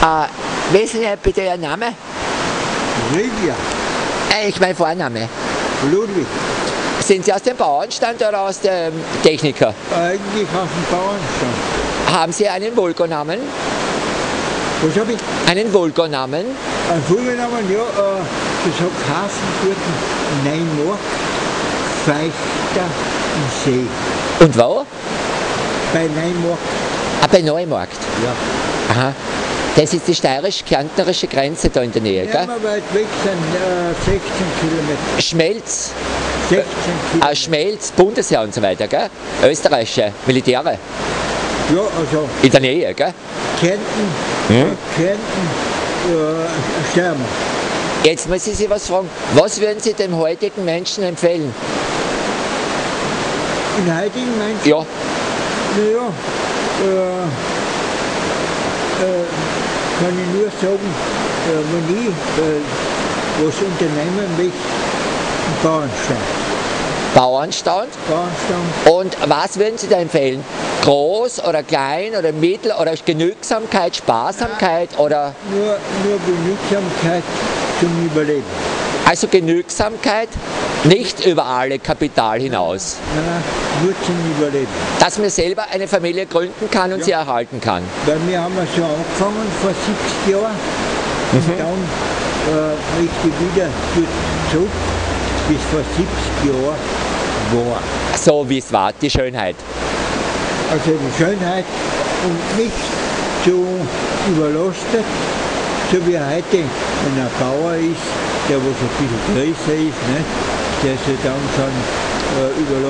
Äh, wissen Sie bitte Ihren Namen? Livia, Äh, ich mein Vorname. Ludwig, Sind Sie aus dem Bauernstand oder aus dem Techniker? eigentlich auf dem Bauernstand. Haben Sie einen Vulgonamen? Was habe ich? Einen Vulgonamen? Ein Vollgenommen, ja, äh, das hat Hafengurten, Neumarkt, Feichter im See. Und wo? Bei Neumarkt, Ah, bei Neumarkt. ja. Aha. Das ist die steirisch-kärntnerische Grenze da in der Nähe, gell? mehr weit weg sind äh, 16 Kilometer. Schmelz, 16 Kilometer. äh, Schmelz, Bundesheer und so weiter, gell? Österreichische Militäre Ja, also in der Nähe, gell? Kärnten, Hm? Kärnten, äh, Steiermark. Jetzt muss ich Sie was fragen. Was würden Sie dem heutigen Menschen empfehlen? In heutigen Menschen, Ja, naja, äh, äh, kann ich nur sagen, wenn ich äh, was unternehmen möchte, ein Bauernstand. Bauernstand. Bauernstand, Und was würden Sie da empfehlen? Groß oder klein oder mittel oder Genügsamkeit, Sparsamkeit oder nur, nur Genügsamkeit zum Überleben. also Genügsamkeit nicht über alle Kapital hinaus. Nein, nur zum Überleben. Dass man selber eine Familie gründen kann und Ja. sie erhalten kann. Weil wir haben ja so angefangen vor 70 Jahren und dann äh, richtig wieder zurück, bis vor 70 Jahren war. So wie es war, die Schönheit. Also die Schönheit und nicht so überlastet, so wie heute, wenn ein Bauer ist, der was ein bisschen größer ist, ne, dann schon äh, überlastet.